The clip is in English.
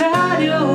inside your